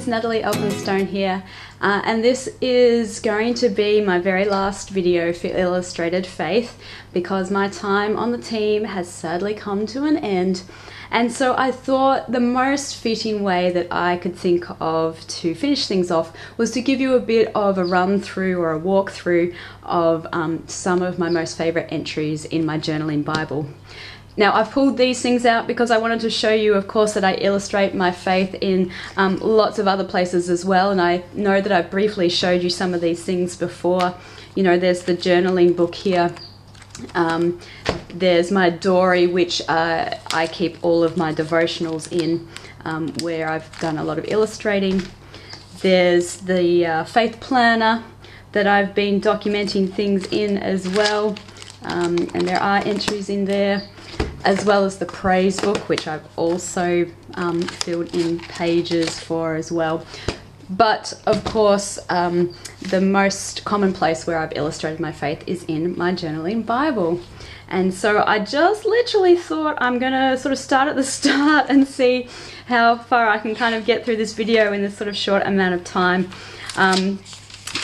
it's Natalie Elphinstone here, uh, and this is going to be my very last video for Illustrated Faith because my time on the team has sadly come to an end. And so I thought the most fitting way that I could think of to finish things off was to give you a bit of a run through or a walk through of um, some of my most favorite entries in my journaling Bible. Now I've pulled these things out because I wanted to show you of course that I illustrate my faith in um, lots of other places as well and I know that I've briefly showed you some of these things before. You know there's the journaling book here. Um, there's my Dory which uh, I keep all of my devotionals in um, where I've done a lot of illustrating. There's the uh, faith planner that I've been documenting things in as well um, and there are entries in there as well as the praise book, which I've also um, filled in pages for as well. But of course, um, the most common place where I've illustrated my faith is in my journaling Bible. And so I just literally thought I'm gonna sort of start at the start and see how far I can kind of get through this video in this sort of short amount of time. Um,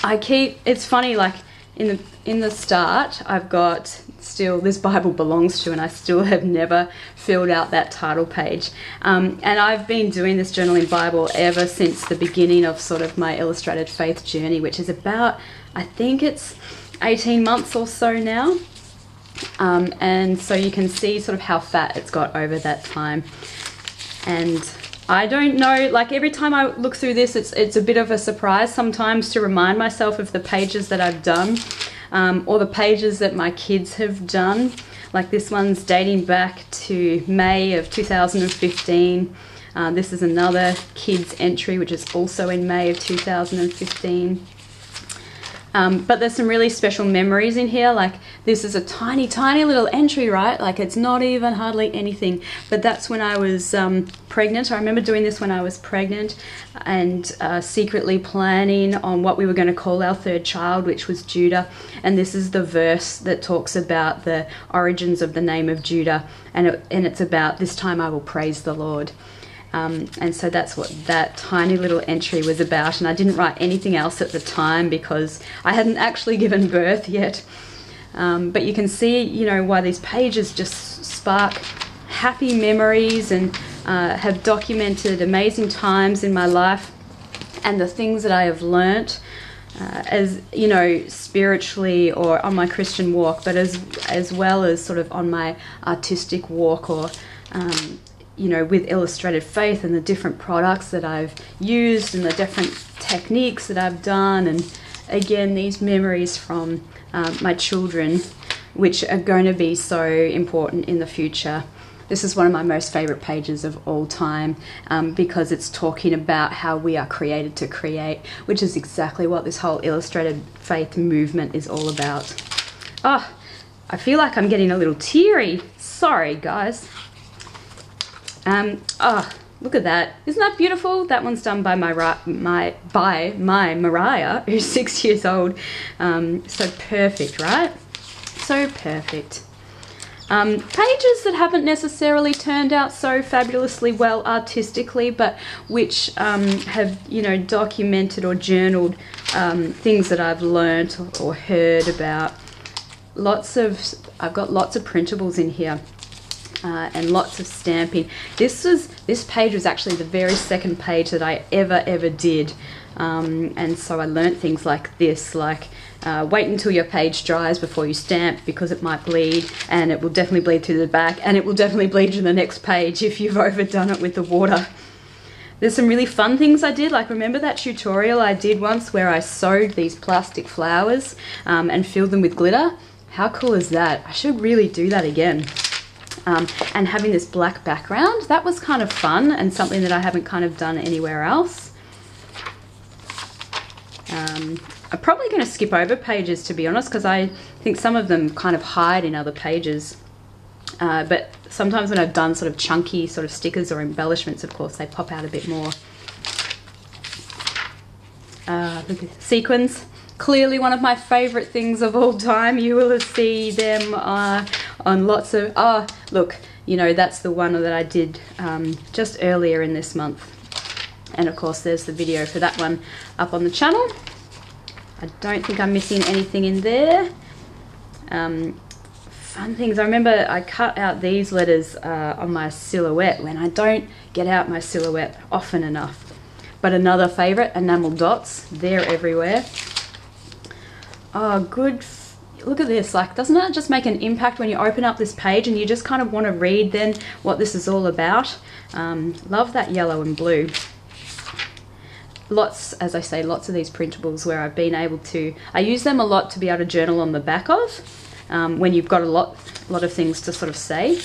I keep, it's funny, like in the in the start I've got still this Bible belongs to and I still have never filled out that title page. Um, and I've been doing this journaling Bible ever since the beginning of sort of my illustrated faith journey which is about I think it's 18 months or so now. Um, and so you can see sort of how fat it's got over that time. And I don't know, like every time I look through this, it's, it's a bit of a surprise sometimes to remind myself of the pages that I've done um, or the pages that my kids have done. Like this one's dating back to May of 2015. Uh, this is another kids entry, which is also in May of 2015. Um, but there's some really special memories in here. Like this is a tiny, tiny little entry, right? Like it's not even hardly anything. But that's when I was um, pregnant. I remember doing this when I was pregnant and uh, secretly planning on what we were going to call our third child, which was Judah. And this is the verse that talks about the origins of the name of Judah. And, it, and it's about this time I will praise the Lord. Um, and so that's what that tiny little entry was about. And I didn't write anything else at the time because I hadn't actually given birth yet. Um, but you can see, you know, why these pages just spark happy memories and uh, have documented amazing times in my life and the things that I have learnt. Uh, as you know, spiritually or on my Christian walk, but as as well as sort of on my artistic walk or um, you know, with Illustrated Faith and the different products that I've used and the different techniques that I've done, and again, these memories from um, my children, which are going to be so important in the future. This is one of my most favorite pages of all time um, because it's talking about how we are created to create, which is exactly what this whole Illustrated Faith movement is all about. Oh, I feel like I'm getting a little teary. Sorry, guys. Um, oh, look at that. Isn't that beautiful? That one's done by my, my, by my Mariah, who's six years old. Um, so perfect, right? So perfect. Um, pages that haven't necessarily turned out so fabulously well artistically, but which um, have, you know, documented or journaled um, things that I've learnt or heard about. Lots of, I've got lots of printables in here uh, and lots of stamping. This was this page was actually the very second page that I ever ever did, um, and so I learnt things like this, like uh, wait until your page dries before you stamp because it might bleed, and it will definitely bleed through the back, and it will definitely bleed to the next page if you've overdone it with the water. There's some really fun things I did, like remember that tutorial I did once where I sewed these plastic flowers um, and filled them with glitter? How cool is that? I should really do that again um, and having this black background. That was kind of fun and something that I haven't kind of done anywhere else. Um, I'm probably going to skip over pages to be honest because I think some of them kind of hide in other pages. Uh, but sometimes when I've done sort of chunky sort of stickers or embellishments, of course, they pop out a bit more. Uh, sequins, clearly one of my favorite things of all time. You will see them uh, on lots of, oh, look, you know, that's the one that I did um, just earlier in this month. And of course, there's the video for that one up on the channel. I don't think I'm missing anything in there. Um, fun things. I remember I cut out these letters uh, on my silhouette when I don't get out my silhouette often enough. But another favourite, enamel dots. They're everywhere. Oh, good. Look at this. Like, doesn't that just make an impact when you open up this page and you just kind of want to read then what this is all about? Um, love that yellow and blue lots, as I say, lots of these printables where I've been able to, I use them a lot to be able to journal on the back of um, when you've got a lot, lot of things to sort of say.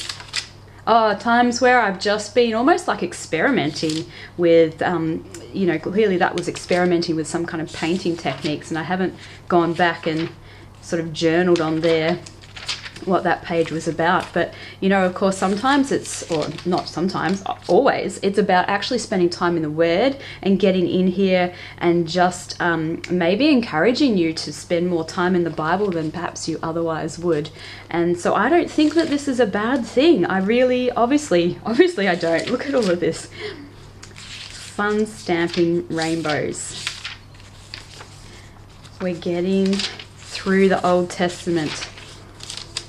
Oh, times where I've just been almost like experimenting with, um, you know, clearly that was experimenting with some kind of painting techniques, and I haven't gone back and sort of journaled on there what that page was about. But you know, of course, sometimes it's, or not sometimes, always, it's about actually spending time in the Word and getting in here and just um, maybe encouraging you to spend more time in the Bible than perhaps you otherwise would. And so I don't think that this is a bad thing. I really, obviously, obviously, I don't. Look at all of this. Fun stamping rainbows. We're getting through the Old Testament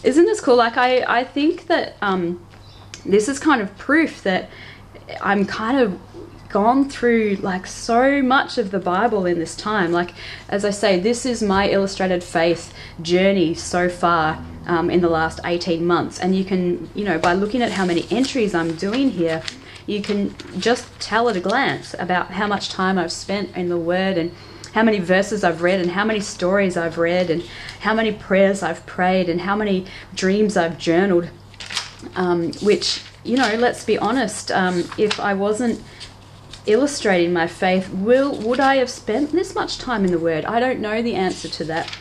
isn't this cool? Like I, I think that um, this is kind of proof that I'm kind of gone through like so much of the Bible in this time. Like as I say, this is my illustrated faith journey so far um, in the last 18 months. And you can, you know, by looking at how many entries I'm doing here, you can just tell at a glance about how much time I've spent in the Word and how many verses I've read and how many stories I've read and how many prayers I've prayed and how many dreams I've journaled. Um, which, you know, let's be honest, um, if I wasn't illustrating my faith, will would I have spent this much time in the Word? I don't know the answer to that.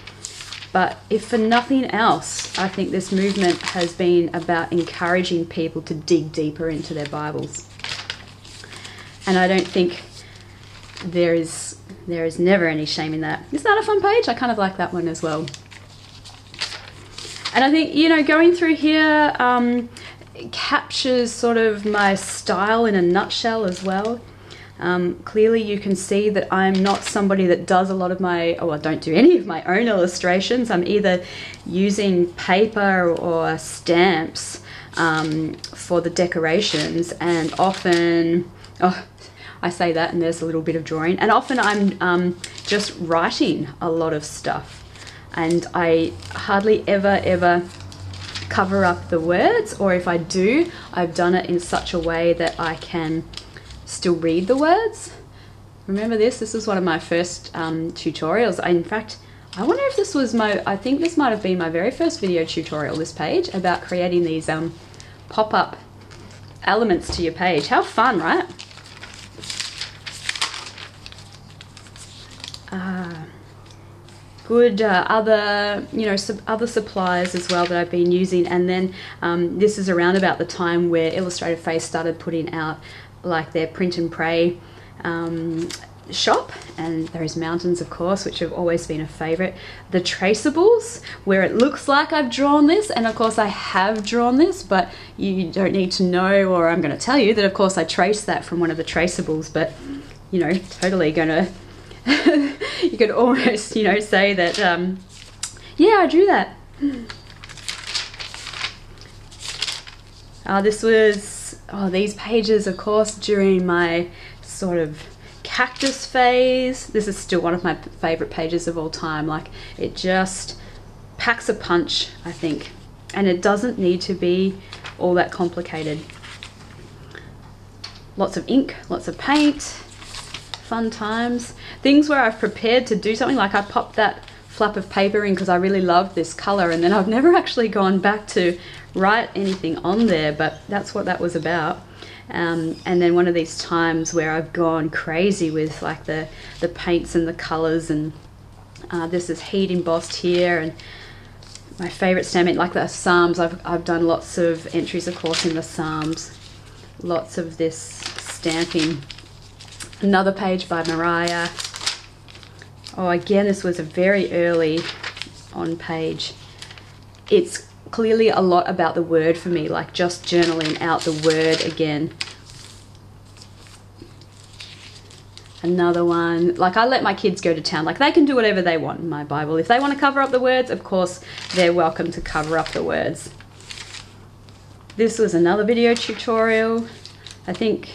But if for nothing else, I think this movement has been about encouraging people to dig deeper into their Bibles. And I don't think there is there is never any shame in that. Isn't that a fun page? I kind of like that one as well. And I think, you know, going through here um, captures sort of my style in a nutshell as well. Um, clearly you can see that I'm not somebody that does a lot of my, oh I don't do any of my own illustrations. I'm either using paper or stamps um, for the decorations and often, oh, I say that and there's a little bit of drawing. And often I'm um, just writing a lot of stuff. And I hardly ever, ever cover up the words, or if I do, I've done it in such a way that I can still read the words. Remember this? This was one of my first um, tutorials. I, in fact, I wonder if this was my, I think this might have been my very first video tutorial, this page, about creating these um, pop-up elements to your page. How fun, right? Uh, good uh, other you know other supplies as well that I've been using. And then um, this is around about the time where Illustrated Faith started putting out like their print and pray um, shop. And there's mountains of course which have always been a favorite. The traceables where it looks like I've drawn this and of course I have drawn this but you don't need to know or I'm going to tell you that of course I traced that from one of the traceables but you know totally gonna you could almost, you know, say that, um, yeah, I drew that. Uh, this was, oh, these pages, of course, during my sort of cactus phase. This is still one of my favorite pages of all time. Like, it just packs a punch, I think. And it doesn't need to be all that complicated. Lots of ink, lots of paint, fun times. Things where I've prepared to do something, like I popped that flap of paper in because I really loved this color and then I've never actually gone back to write anything on there, but that's what that was about. Um, and then one of these times where I've gone crazy with like the, the paints and the colors and uh, this is heat embossed here and my favorite stamping, like the Psalms, I've, I've done lots of entries of course in the Psalms, lots of this stamping Another page by Mariah. Oh, again, this was a very early on page. It's clearly a lot about the word for me, like just journaling out the word again. another one. Like I let my kids go to town. Like they can do whatever they want in my Bible. If they want to cover up the words, of course, they're welcome to cover up the words. This was another video tutorial. I think,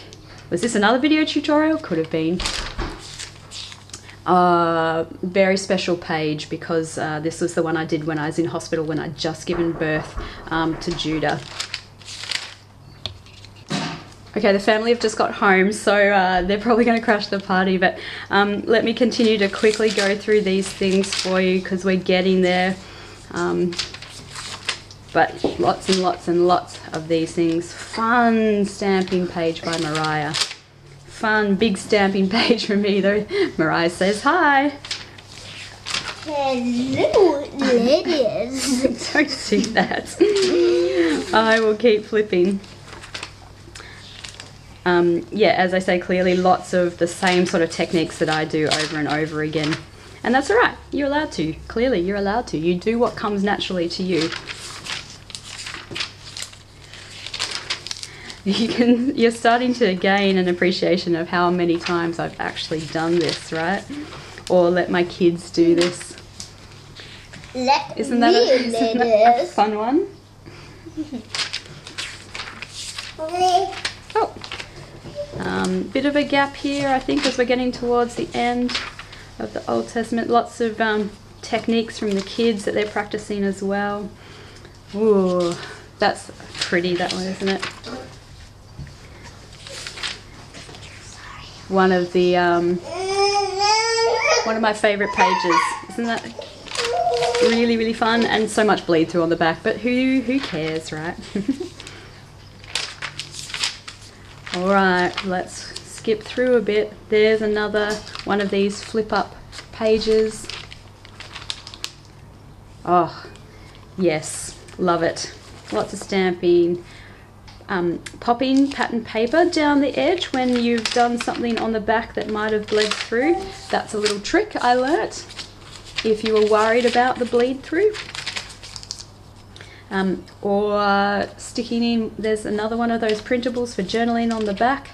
was this another video tutorial? Could have been. Uh, very special page because uh, this was the one I did when I was in hospital when I'd just given birth um, to Judah. Okay, the family have just got home, so uh, they're probably going to crash the party, but um, let me continue to quickly go through these things for you because we're getting there. Um, but lots and lots and lots of these things. Fun stamping page by Mariah. Fun big stamping page from me though. Mariah says hi. Hello, ladies. Don't see that. I will keep flipping um, yeah, as I say clearly, lots of the same sort of techniques that I do over and over again. And that's all right. You're allowed to. Clearly, you're allowed to. You do what comes naturally to you. You can, you're starting to gain an appreciation of how many times I've actually done this, right? Or let my kids do this. Let Isn't that, a, isn't that a fun one? Oh. Um, bit of a gap here, I think, as we're getting towards the end of the Old Testament. Lots of um, techniques from the kids that they're practicing as well. Ooh, that's pretty, that one, isn't it? One of the, um, one of my favourite pages. Isn't that really, really fun? And so much bleed through on the back, but who, who cares, right? Alright, let's skip through a bit. There's another one of these flip up pages. Oh, yes, love it. Lots of stamping. Um, popping pattern paper down the edge when you've done something on the back that might have bled through. That's a little trick I learnt if you were worried about the bleed through um, or sticking in, there's another one of those printables for journaling on the back.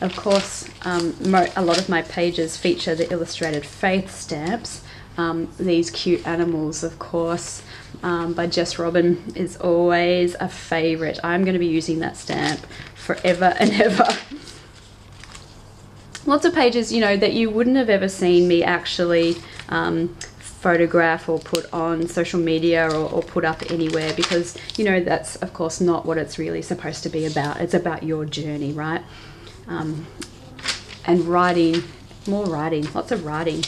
Of course, um, a lot of my pages feature the illustrated faith stamps. Um, these cute animals, of course, um, by Jess Robin is always a favourite. I'm going to be using that stamp forever and ever. Lots of pages, you know, that you wouldn't have ever seen me actually um, photograph or put on social media or, or, put up anywhere because you know that's of course not what it's really supposed to be about it's about your journey right um, and writing more writing lots of writing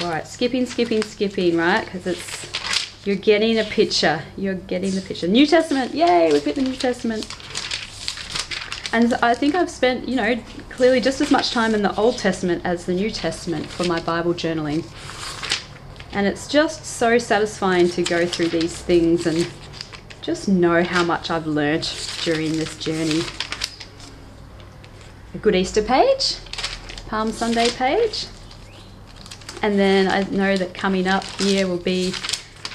right skipping skipping skipping right because it's you're getting a picture you're getting the picture new testament yay we've hit the new testament and I think I've spent, you know, clearly just as much time in the Old Testament as the New Testament for my Bible journaling. And it's just so satisfying to go through these things and just know how much I've learnt during this journey. A good Easter page, Palm Sunday page. And then I know that coming up here will be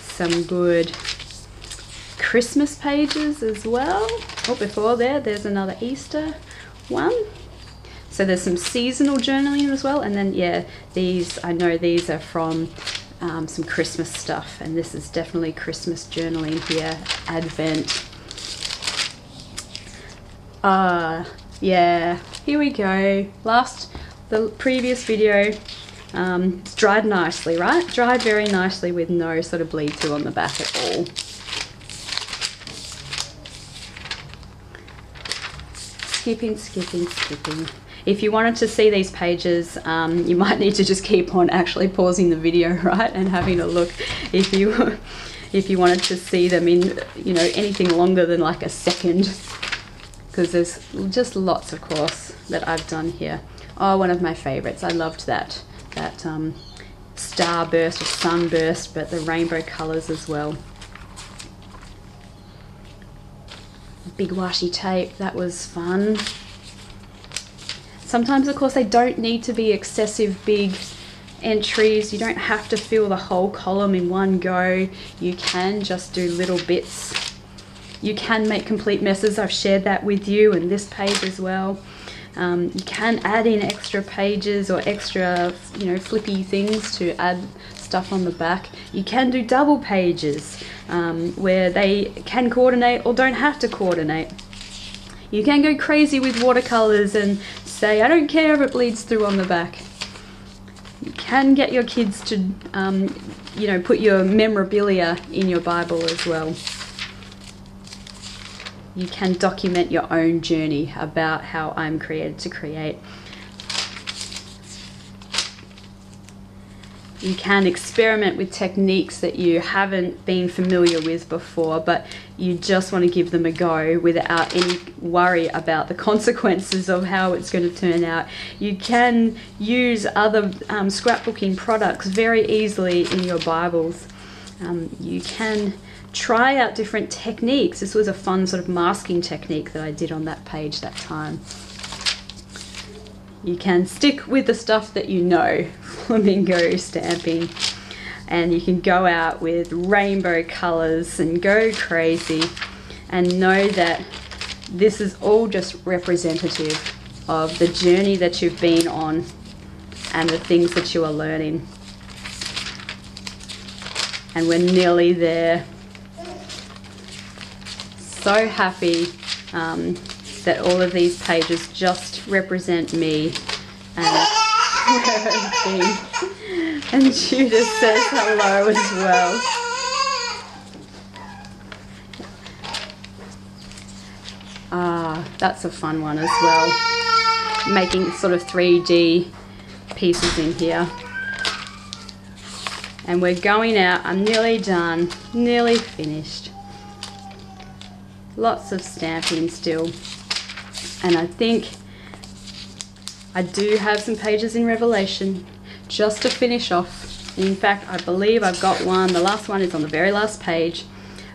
some good Christmas pages as well. Oh, before there, there's another Easter one. So there's some seasonal journaling as well. And then, yeah, these, I know these are from um, some Christmas stuff, and this is definitely Christmas journaling here, Advent. Uh, yeah, here we go. Last, the previous video, um, it's dried nicely, right? Dried very nicely with no sort of bleed through on the back at all. Skipping, skipping, skipping. If you wanted to see these pages, um, you might need to just keep on actually pausing the video, right, and having a look if you if you wanted to see them in, you know, anything longer than like a second, because there's just lots, of course, that I've done here. Oh, one of my favorites. I loved that that um, starburst or sunburst, but the rainbow colors as well. Big washi tape, that was fun. Sometimes, of course, they don't need to be excessive big entries. You don't have to fill the whole column in one go. You can just do little bits. You can make complete messes. I've shared that with you and this page as well. Um, you can add in extra pages or extra, you know, flippy things to add stuff on the back. You can do double pages um, where they can coordinate or don't have to coordinate. You can go crazy with watercolors and say, I don't care if it bleeds through on the back. You can get your kids to, um, you know, put your memorabilia in your Bible as well you can document your own journey about how I'm created to create. You can experiment with techniques that you haven't been familiar with before, but you just want to give them a go without any worry about the consequences of how it's going to turn out. You can use other um, scrapbooking products very easily in your Bibles. Um, you can try out different techniques. This was a fun sort of masking technique that I did on that page that time. You can stick with the stuff that you know, flamingo stamping, and you can go out with rainbow colors and go crazy and know that this is all just representative of the journey that you've been on and the things that you are learning. And we're nearly there so happy um, that all of these pages just represent me and And Judith says hello as well. Ah, that's a fun one as well. Making sort of 3D pieces in here. And we're going out. I'm nearly done, nearly finished. Lots of stamping still. And I think I do have some pages in Revelation just to finish off. In fact, I believe I've got one, the last one is on the very last page,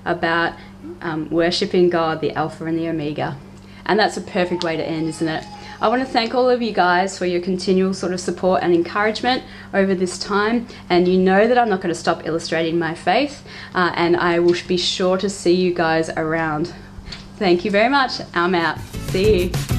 about um, worshipping God, the Alpha and the Omega. And that's a perfect way to end, isn't it? I want to thank all of you guys for your continual sort of support and encouragement over this time. And you know that I'm not going to stop illustrating my faith, uh, and I will be sure to see you guys around. Thank you very much. I'm out. See you.